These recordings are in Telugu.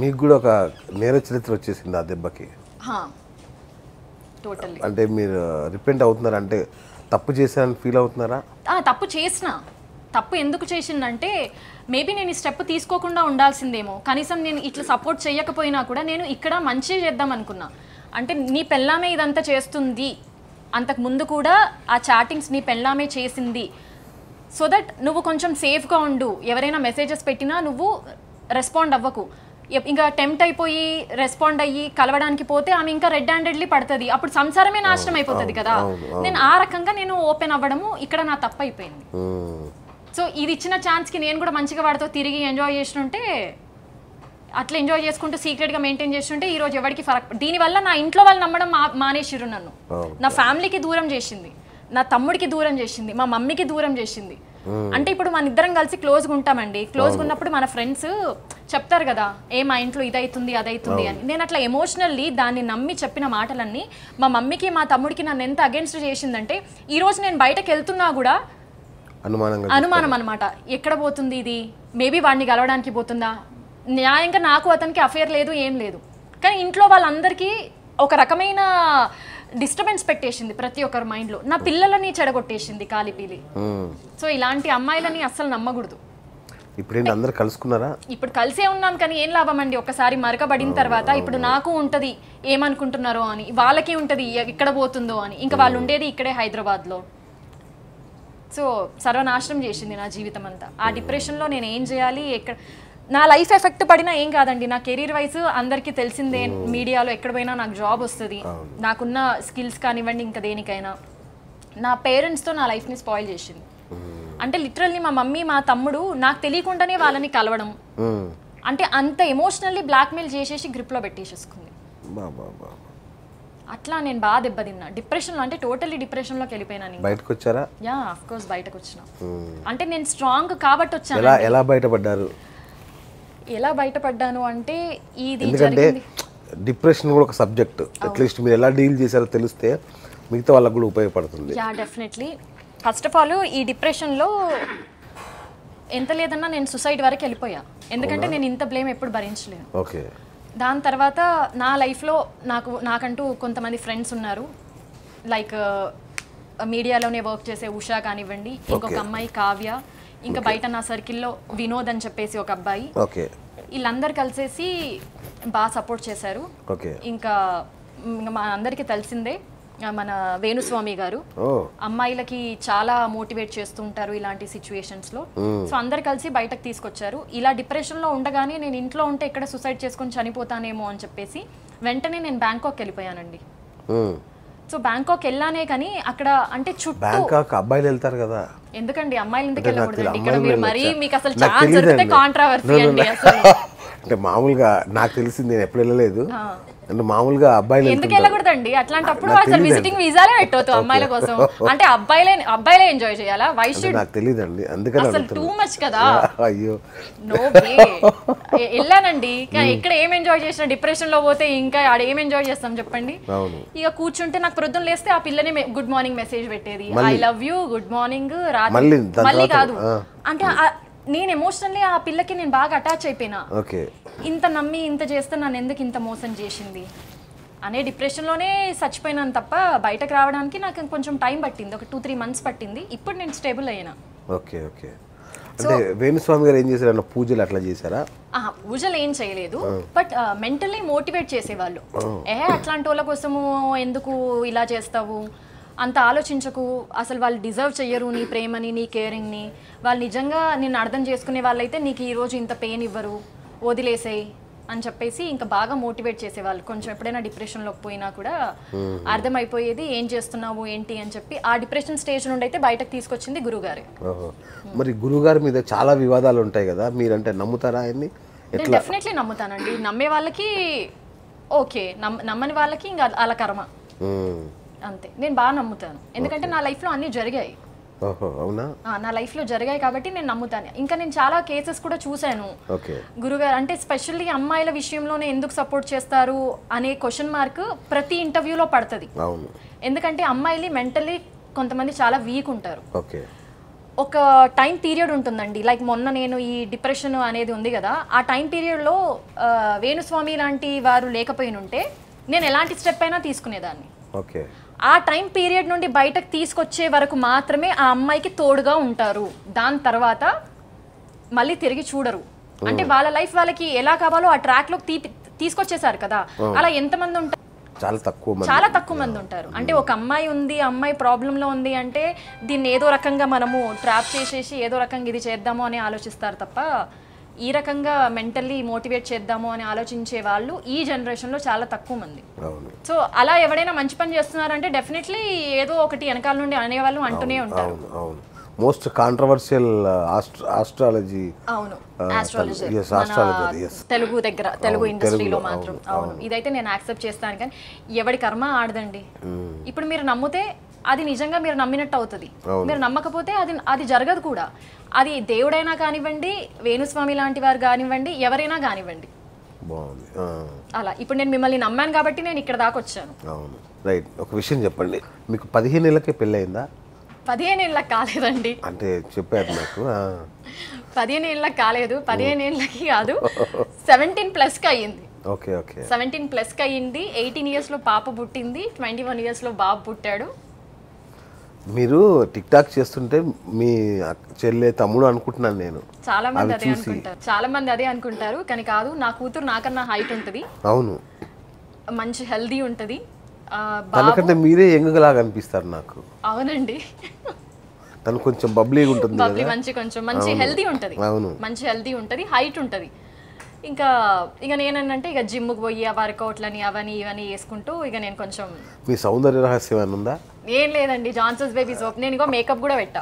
మీకు కూడా ఒక నేర చరిత్ర వచ్చేసింది ఆ దెబ్బకి. అంటే మీరు రిపెంట్ అవుతున్నారా? అంటే తప్పు చేశారని ఫీల్ అవుతున్నారా? తప్పు చేసిన. తప్పు ఎందుకు చేసిందంటే మేబీ నేను ఈ స్టెప్ తీసుకోకుండా ఉండాల్సిందేమో. కనీసం నేను ఇట్లా సపోర్ట్ చేయకపోయినా కూడా నేను ఇక్కడ మంచి చేద్దాం అనుకున్నా. అంటే నీ పెళ్ళామే ఇదంతా చేస్తుంది. అంతకు ముందు కూడా ఆ చాటింగ్స్ నీ పెళ్ళామే చేసింది. సో దట్ నువ్వు కొంచెం సేఫ్గా ఉండు. ఎవరైనా మెసేజెస్ పెట్టినా నువ్వు రెస్పాండ్ అవ్వకు. ఇంకా టెంప్ట్ అయిపోయి రెస్పాండ్ అయ్యి కలవడానికి పోతే ఆమె ఇంకా రెడ్ హ్యాండెడ్లీ పడుతుంది. అప్పుడు సంసారమే నాశనం అయిపోతుంది కదా. నేను ఆ రకంగా నేను ఓపెన్ అవ్వడము ఇక్కడ నా తప్పు అయిపోయింది. సో ఇది ఇచ్చిన ఛాన్స్కి నేను కూడా మంచిగా వాడితో తిరిగి ఎంజాయ్ చేస్తుంటే అట్లా ఎంజాయ్ చేసుకుంటూ సీక్రెట్గా మెయింటైన్ చేస్తుంటే ఈ రోజు ఎవరికి ఫరక్ దీనివల్ల నా ఇంట్లో వాళ్ళు నమ్మడం మా మానేసిర్రు నన్ను. నా ఫ్యామిలీకి దూరం చేసింది. నా తమ్ముడికి దూరం చేసింది. మా మమ్మీకి దూరం చేసింది. అంటే ఇప్పుడు మన ఇద్దరం కలిసి క్లోజ్గా ఉంటామండి. క్లోజ్గా ఉన్నప్పుడు మన ఫ్రెండ్స్ చెప్తారు కదా ఏ మా ఇంట్లో ఇదైతుంది అదైతుంది అని. నేను అట్లా ఎమోషనల్లీ దాన్ని నమ్మి చెప్పిన మాటలన్నీ మా మమ్మీకి మా తమ్ముడికి నన్ను ఎంత అగేన్స్ట్ చేసిందంటే ఈ రోజు నేను బయటకు వెళ్తున్నా కూడా అనుమానంగా అనుమానం అనమాట ఎక్కడ పోతుంది ఇది? మేబీ వాడిని కలవడానికి పోతుందా? న్యాయంగా నాకు అతనికి అఫేర్ లేదు ఏం లేదు. కానీ ఇంట్లో వాళ్ళందరికీ ఒక రకమైన డిస్టర్బెన్స్ పెట్టేసింది ప్రతి ఒక్కరి మైండ్లో. నా పిల్లలని చెడగొట్టేసింది కాలిపీలి. సో ఇలాంటి అమ్మాయిలని అస్సలు నమ్మకూడదు. ఇప్పుడేంటి అందరు కలుసుకున్నారా? ఇప్పుడు కలిసే ఉన్నాం కానీ ఏం లాభం అండి? ఒకసారి మరకబడిన తర్వాత ఇప్పుడు నాకు ఉంటది ఏమనుకుంటున్నారో అని వాళ్ళకి ఉంటది ఇక్కడ పోతుందో అని. ఇంకా వాళ్ళు ఉండేది ఇక్కడే హైదరాబాద్లో. సో సర్వనాశనం చేసింది నా జీవితం అంతా ఆ డిప్రెషన్లో నేను ఏం చేయాలి? ఎక్కడ నా లైఫ్ ఎఫెక్ట్ పడినా ఏం కాదండి. నా కెరీర్ వైజ్ అందరికీ తెలిసిందే మీడియాలో ఎక్కడ పోయినా నాకు జాబ్ వస్తుంది. నాకున్న స్కిల్స్ కానివ్వండి ఇంకా దేనికైనా. నా పేరెంట్స్తో నా లైఫ్ని స్పాయిల్ చేసింది. అంటే లిటరల్లీ మా మమ్మీ మా తమ్ముడు నాకు తెలియకుండానే వాళ్ళని కలవడం. అంటే అంత ఎమోషనల్లీ బ్లాక్మెయిల్ చేసేసి గ్రిప్లో పెట్టేసేసుకుంది. అట్లా నేను బాగా దెబ్బతిన్నా. డిప్రెషన్లో అంటే టోటల్లీ డిప్రెషన్లోకి వెళ్ళిపోయినాను ఇంకా. బయటకు వచ్చారా యా ఆఫ్ కోర్స్ బయటకు వచ్చిన. అంటే నేను స్ట్రాంగ్ కాబట్టి వచ్చాను ఎలా బయటపడ్డారు? ఎలా బయటపడ్డాను అంటే ఇది ఎందుకంటే డిప్రెషన్ కూడా ఒక సబ్జెక్ట్. అట్లీస్ట్ మీరు ఎలా డీల్ చేశారో తెలిస్తే మిగతా వాళ్ళకు కూడా ఉపయోగపడుతుంది. Yeah definitely. First of all ఈ డిప్రెషన్లో ఎంత లేదన్నా నేను సుసైడ్ వరకు వెళ్ళిపోయా. ఎందుకంటే నేను ఇంత బ్లేమ్ ఎప్పుడు భరించలేను. ఓకే. దాని తర్వాత నా లైఫ్లో నాకు నాకంటూ కొంతమంది ఫ్రెండ్స్ ఉన్నారు. లైక్ మీడియాలోనే వర్క్ చేసే ఉషా కానివ్వండి ఇంకొక అమ్మాయి కావ్య. ఇంకా బయట నా సర్కిల్లో వినోద్ అని చెప్పేసి ఒక అబ్బాయి. ఓకే. వీళ్ళందరూ కలిసేసి బాగా సపోర్ట్ చేశారు. ఇంకా మ్, అందరికీ తెలిసిందే మన వేణుస్వామి గారు. అమ్మాయిలకి చాలా మోటివేట్ చేస్తూ ఉంటారు ఇలాంటి సిచ్యువేషన్స్లో సో అందరు కలిసి బయటకు తీసుకొచ్చారు. ఇలా డిప్రెషన్లో ఉండగానే నేను ఇంట్లో ఉంటే ఎక్కడ సూసైడ్ చేసుకొని చనిపోతానేమో అని చెప్పేసి వెంటనే నేను బ్యాంకాక్ వెళ్ళిపోయానండి. సో బ్యాంకాక్ వెళ్ళానే కానీ అక్కడ అంటే చుట్టూ బ్యాంకాక్ అబ్బాయిలు వెళ్తారు కదా. ఎందుకండి అమ్మాయిలు ఎందుకు అంటే నాకు వెళ్ళకూడదండి తెలి- ఇక్కడ అమ్మాయిలు మీరు మరీ వెళ్ళొచ్చా? మీకు అసలు నాకు ఛాన్స్ దొరికితే తెలీదండి. కాంట్రావర్సీ No, no, అండి no. అసలు అంటే మామూలుగా నాకు తెలిసింది నేను ఎప్పుడు వెళ్ళలేదు. అంటే మామూలుగా అబ్బాయిలు ఎందుకు వెళ్ళకూడదండి? అట్లాంటప్పుడు అసలు. విజిటింగ్ వీసాలే పెట్టవద్దు అమ్మాయిల కోసం. అంటే అబ్బాయిలే అబ్బాయిలే ఎంజాయ్ చేయాలా? వై షుడ్ నాకు తెలియదండి అందుకని అసలు టూ మచ్ కదా? అయ్యో. నో వెళ్ళానండి. ఇక్కడ ఏం ఎంజాయ్ చేసిన డిప్రెషన్లో పోతే ఇంకా ఆడ ఏం ఎంజాయ్ చేస్తాం చెప్పండి? ఇక కూర్చుంటే నాకు ప్రొద్దున లేస్తే ఆ పిల్లని గుడ్ మార్నింగ్ మెసేజ్ పెట్టేది. I love you good morning రాత్రి. మళ్ళీ కాదు. అంటే నేను ఎమోషనల్లీ ఆ పిల్లకి నేను బాగా అటాచ్ అయిపోయినా. ఓకే ఇంత నమ్మి ఇంత చేస్తే నన్ను ఎందుకు ఇంత మోసం చేసింది? అనే డిప్రెషన్లోనే చచ్చిపోయినాను తప్ప బయటకు రావడానికి నాకు కొంచెం టైం పట్టింది. ఒక టూ త్రీ మంత్స్ పట్టింది. ఇప్పుడు నేను స్టేబుల్ అయ్యాను? ఓకే ఓకే అంటే వేణుస్వామి గారు ఏం చేశారు? పూజలు అట్లా చేశారా? ఆ, పూజలు ఏం చేయలేదు. బట్ మెంటల్లీ మోటివేట్ చేసేవాళ్ళు. ఏ అట్లాంటి వాళ్ళ కోసము ఎందుకు ఇలా చేస్తావు? అంత ఆలోచించకు. అసలు వాళ్ళు డిజర్వ్ చెయ్యరు నీ ప్రేమని నీ కేరింగ్ని. వాళ్ళు నిజంగా నిన్ను అర్థం చేసుకునే వాళ్ళైతే నీకు ఈరోజు ఇంత పెయిన్ ఇవ్వరు. వదిలేసేయి అని చెప్పేసి ఇంకా బాగా మోటివేట్ చేసేవాళ్ళు. కొంచెం ఎప్పుడైనా డిప్రెషన్లోకి పోయినా కూడా అర్థమైపోయేది ఏం చేస్తున్నావు ఏంటి అని చెప్పి ఆ డిప్రెషన్ స్టేజ్ నుండి అయితే బయటకు తీసుకొచ్చింది గురుగారు. మరి గురువుగారి మీద చాలా వివాదాలు ఉంటాయి కదా? మీరంటే నమ్ముతారా నేను డెఫినెట్లీ నమ్ముతానండి. నమ్మే వాళ్ళకి ఓకే. నమ్ నమ్మని వాళ్ళకి ఇంకా అలా కర్మ. అంతే. నేను బాగా నమ్ముతాను. ఎందుకంటే నా లైఫ్లో అన్నీ జరిగాయి. అవునా? నా లైఫ్లో జరిగాయి కాబట్టి నేను నమ్ముతాను. ఇంకా నేను చాలా కేసెస్ కూడా చూశాను. గురుగారు అంటే స్పెషల్లీ అమ్మాయిల విషయంలోనే ఎందుకు సపోర్ట్ చేస్తారు అనే క్వశ్చన్ మార్క్ ప్రతి ఇంటర్వ్యూలో పడుతుంది. ఎందుకంటే అమ్మాయిలు మెంటల్లీ కొంతమంది చాలా వీక్ ఉంటారు. ఒక టైం పీరియడ్ ఉంటుందండి. లైక్ మొన్న నేను ఈ డిప్రెషన్ అనేది ఉంది కదా ఆ టైం పీరియడ్లో వేణుస్వామి లాంటి వారు లేకపోయిన ఉంటే నేను ఎలాంటి స్టెప్ అయినా తీసుకునేదాన్ని. ఆ టైం పీరియడ్ నుండి బయటకు తీసుకొచ్చే వరకు మాత్రమే ఆ అమ్మాయికి తోడుగా ఉంటారు. దాని తర్వాత మళ్ళీ తిరిగి చూడరు. అంటే వాళ్ళ లైఫ్ వాళ్ళకి ఎలా కావాలో ఆ ట్రాక్ తీ తీసుకొచ్చేసారు కదా. అలా ఎంతమంది ఉంటారు చాలా తక్కువ మంది. చాలా తక్కువ మంది ఉంటారు. అంటే ఒక అమ్మాయి ఉంది ఆ అమ్మాయి ప్రాబ్లంలో ఉంది అంటే దీన్ని ఏదో రకంగా మనము ట్రాప్ చేసేసి ఏదో రకంగా ఇది చేద్దాము అని ఆలోచిస్తారు తప్ప ఈ రకంగా మెంటల్లీ మోటివేట్ చేద్దాము అని ఆలోచించే వాళ్ళు ఈ జనరేషన్లో చాలా తక్కువ మంది. సో అలా ఎవడైనా మంచి పని చేస్తున్నారంటే డెఫినెట్లీ ఏదో ఒకటి వెనకాల నుండి అనేవాళ్ళు అంటూనే ఉంటారు. మోస్ట్ కాంట్రవర్షియల్ ఆస్ట్రాలజీ అవును. తెలుగు దగ్గర తెలుగు ఇండస్ట్రీలో మాత్రం. అవును. ఇదైతే నేను యాక్సెప్ట్ చేస్తాను కానీ ఎవడి కర్మ ఆడదండి. ఇప్పుడు మీరు నమ్మితే అది నిజంగా మీరు నమ్మినట్టు అవుతుంది. మీరు నమ్మకపోతే అది అది జరగదు కూడా. అది దేవుడైనా కానివ్వండి వేణుస్వామి లాంటి వారు కానివ్వండి ఎవరైనా కానివ్వండి. బాగుంది. అలా. ఇప్పుడు నేను మిమ్మల్ని నమ్మాను కాబట్టి నేను ఇక్కడ దాకా వచ్చాను. అవును. రైట్. ఒక విషయం చెప్పండి. మీకు పదిహేను ఏళ్ళకే పెళ్ళయిందా? పదిహేను ఏళ్ళకి కాలేదండి. అంటే చెప్పారు నాకు. పదిహేను ఏళ్ళకి కాలేదు. పదిహేను ఏళ్ళకి కాదు. సెవెంటీన్ ప్లస్కి అయ్యింది. Okay okay. సెవెంటీన్ ప్లస్కి అయ్యింది. ఎయిటీన్ ఇయర్స్లో పాప పుట్టింది. ట్వంటీ వన్ ఇయర్స్లో బాబు పుట్టాడు. మీరు టిక్ టాక్ చేస్తుంటే మీ చెల్లె తమ్ముడు అనుకుంటున్నాను నేను. చాలా మంది అదే. అనుకుంటారు. చాలా మంది అదే అనుకుంటారు. కానీ కాదు నా కూతురు నాకన్నా హైట్ ఉంటుంది. అవును. మంచి హెల్దీ ఉంటుంది. తనకంటే మీరే ఎంగలాగా అనిపిస్తారు నాకు. అవునండి. తను కొంచెం బబ్లీగా ఉంటుంది బబ్లీ మంచి కొంచెం మంచి హెల్దీ ఉంటుంది. అవును. మంచి హెల్దీ ఉంటుంది హైట్ ఉంటుంది. ఇంకా ఇక నేనంటే ఇక జిమ్కి పోయి ఆ వర్కౌట్లని అవని ఇవని వేసుకుంటూ ఇక నేను కొంచెం మీ సౌందర్య రహస్యం ఏమైనా ఉందా? ఏం లేదండి జాన్సన్స్ బేబీ సోప్ నేను ఇగో మేకప్ కూడా పెట్టా.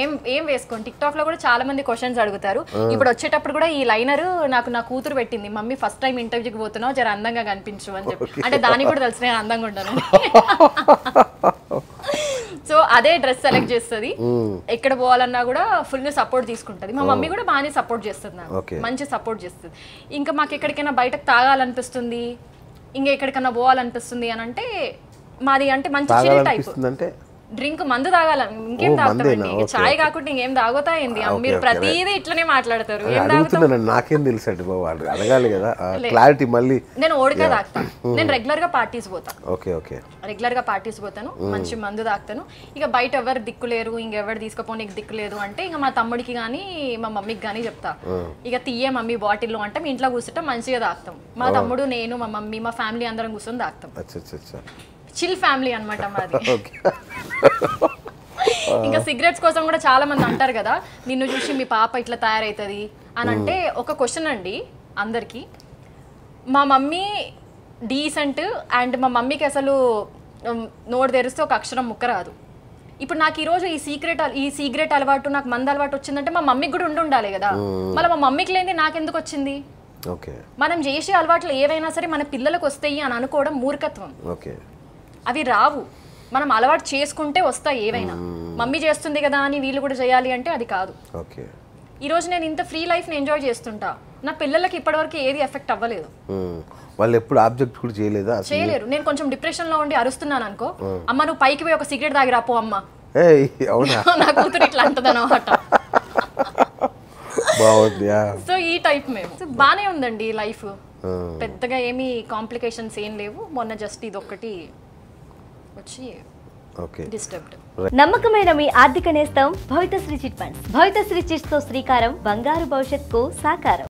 ఏం ఏం వేసుకోండి టిక్ టాక్లో కూడా చాలా మంది క్వశ్చన్స్ అడుగుతారు. ఇప్పుడు వచ్చేటప్పుడు కూడా ఈ లైనర్ నాకు నా కూతురు పెట్టింది. మమ్మీ ఫస్ట్ టైం ఇంటర్వ్యూకి పోతున్నావు జర అందంగా కనిపించు అని చెప్పి. అంటే దానికి కూడా తెలుసు నేను అందంగా ఉంటాను. సో అదే డ్రెస్ సెలెక్ట్ చేస్తుంది. ఎక్కడ పోవాలన్నా కూడా ఫుల్ సపోర్ట్ తీసుకుంటది. మా మమ్మీ కూడా బాగానే సపోర్ట్ చేస్తుంది నాకు. మంచి సపోర్ట్ చేస్తుంది. ఇంకా మాకు ఎక్కడికైనా బయటకు తాగాలనిపిస్తుంది? ఇంకా ఎక్కడికైనా పోవాలనిపిస్తుంది అని అంటే మాది అంటే మంచి చిల్ టైప్ అంటే డ్రింక్ మందు తాగాల. ఇంకేం తాగుతామండి చాయ్ కాకుండా ఇంకేం తాగుతా ఏంది మీరు ప్రతిదీ ఇట్లనే మాట్లాడతారు. అడుగుతున్నాను నాకేం తెలుసు అండి అడగ- అడగాలి కదా. క్లారిటీ మళ్ళీ నేను ఓడిగా తాగుతా. నేను రెగ్యులర్గా పార్టీస్ పోతా. Okay okay. రెగ్యులర్గా పార్టీస్ పోతాను. మంచి మందు తాగుతాను. ఇక బయట ఎవరు దిక్కు లేరు ఇంకెవరు తీసుకుపోనీకి దిక్కు లేదు అంటే ఇక మా తమ్ముడికి కానీ మా మమ్మీకి కానీ చెప్తా. ఇక తీయే మమ్మీ బాటిల్లో అంటే మీ ఇంట్లో కూర్చుంటాం మంచిగా తాగుతాం. మా తమ్ముడు నేను మా మమ్మీ మా ఫ్యామిలీ అందరం కూర్చొని తాగుతాం. అచ్చా అచ్చా అచ్చా చిల్ ఫ్యామిలీ అనమాట మాది. ఇంకా సిగరెట్స్ కోసం కూడా చాలా మంది అంటారు కదా నిన్ను చూసి మీ పాప ఇట్లా తయారవుతుంది అని అంటే ఒక క్వశ్చన్ అండి అందరికి. మా మమ్మీ డీసెంట్ అండ్ మా మమ్మీకి అసలు నోరు తెరిస్తే ఒక అక్షరం ముక్క రాదు. ఇప్పుడు నాకు ఈరోజు ఈ సీక్రెట్ ఈ సీక్రెట్ అలవాటు నాకు మంద అలవాటు వచ్చిందంటే మా మమ్మీకి కూడా ఉండి ఉండాలి కదా. మళ్ళీ మా మమ్మీకి లేనిది నాకెందుకు వచ్చింది? మనం చేసే అలవాట్లు ఏవైనా సరే మన పిల్లలకు వస్తాయి అని అనుకోవడం మూర్ఖత్వం. ఓకే అవి రావు. మనం అలవాటు చేసుకుంటే వస్తాయి ఏవైనా. మమ్మీ చేస్తుంది కదా అని వీళ్ళు కూడా చేయాలి అంటే అది కాదు. ఓకే. ఈ రోజు నేను ఇంత ఫ్రీ లైఫ్ని ఎంజాయ్ చేస్తుంటా. నా పిల్లలకి ఇప్పటివరకు ఏది ఎఫెక్ట్ అవ్వలేదు. వాళ్ళు ఎప్పుడు ఆబ్జెక్ట్ కూడా చేయలేదా చేయలేరు. నేను కొంచెం డిప్రెషన్లో ఉండి అరుస్తున్నాను అనుకో. అమ్మ నువ్వు పైకి పోయి ఒక సిగరెట్ తాగి రాపో అమ్మ. నా కూతురు ఇట్లా అంటది అనమాట. సో ఈ టైప్ మేము. బానే ఉందండి లైఫ్. పెద్దగా ఏమీ కాంప్లికేషన్స్ ఏం లేవు. మొన్న జస్ట్ ఇది ఒక్కటి వచ్చి ఓకే. డిస్టర్బ్డ్ నమ్మకమైన మీ ఆర్థిక నేస్తం భవితశ్రీ చిట్ ఫండ్స్. భవితశ్రీ చిట్స్తో శ్రీకారం బంగారు భవిష్యత్తుకు సాకారం.